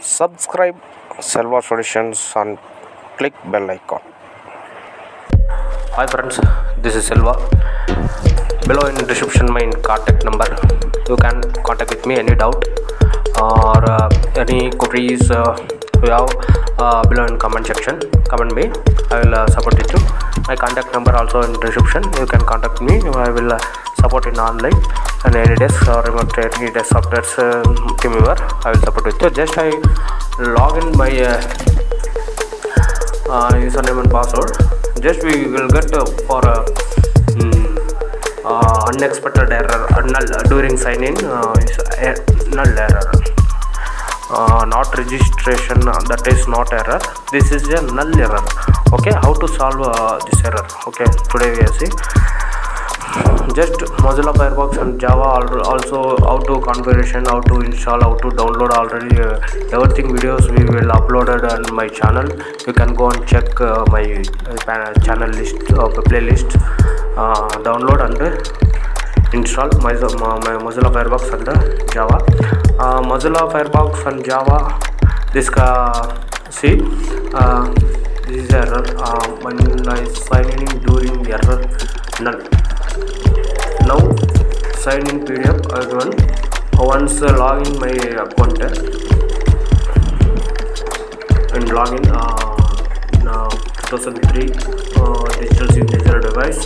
subscribe Selva Solutions and click bell icon. Hi friends, this is Selva. Below in description my contact number. You can contact with me any doubt or uh, any queries uh, you have uh, below in comment section. Comment me. I will uh, support it too. My contact number also in description. You can contact me. I will uh, support in online and or remote any desk um, member. I will support with. Just I log in my uh, uh, username and password. Just we will get uh, for uh, hmm, uh unexpected error uh, null uh, during sign in null error. Not registration that is not error. This is a null error. Okay how to solve this error? Okay today we are see just mozilla firefox and java also how to configuration how to install how to download already uh, everything videos we will uploaded on my channel you can go and check uh, my uh, channel list of playlist uh, download and uh, install my, my, mozilla firefox and uh, java uh, mozilla firefox and java this uh, see uh, this is error uh, when i sign in during error null now sign in pdf again once uh, log in my account uh, and log in uh, in, uh, 2003 uh, digital signature device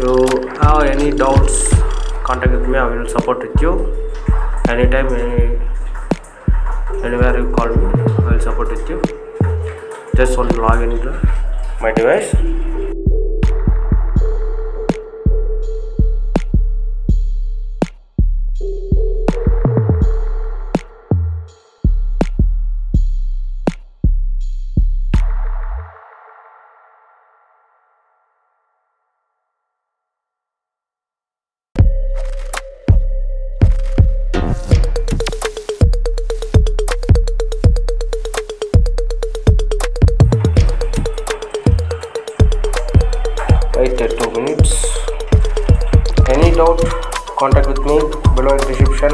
you have any doubts contact with me i will support with you anytime any, anywhere you call me i will support with you just one log in to my device any doubt contact with me below in description.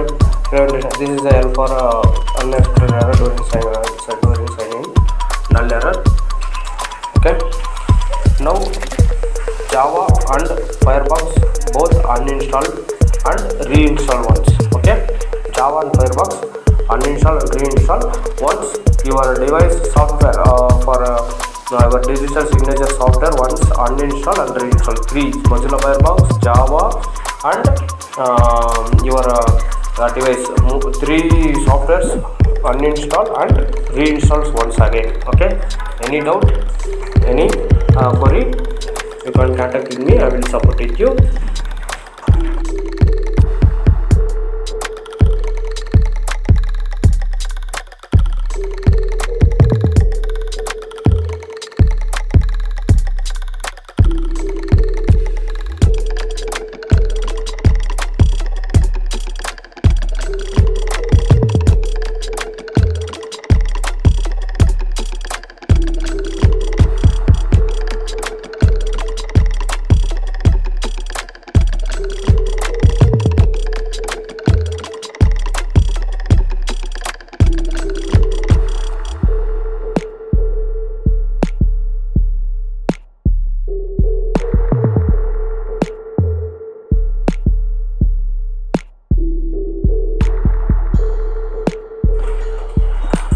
This is the help for uh, unexpected error during sign uh, during sign in. Null error. Okay. Now java and firefox both uninstall and reinstall once. Okay. Java and firefox uninstall and reinstall once your device software uh, for uh, our digital signature software once uninstall and reinstall three mozilla firefox java and um, your uh, uh, device three softwares uninstall and reinstalls once again okay? Any doubt? Any uh, query? You can contact me i will support you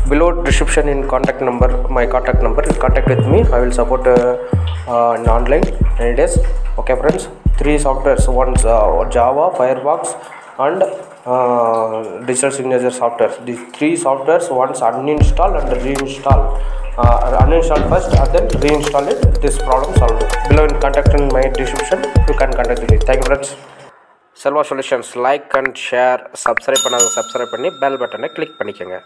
below description in contact number my contact number contact with me i will support uh, uh, in online any days okay friends three softwares one uh, java firefox and uh, digital signature software these three softwares once uninstall and reinstall uh, uninstall first and then reinstall it this problem solved below in contact in my description you can contact me thank you friends Selva solutions like and share subscribe பண்ணாத subscribe பண்ணி bell பட்டனை click பண்ணிக்கோங்க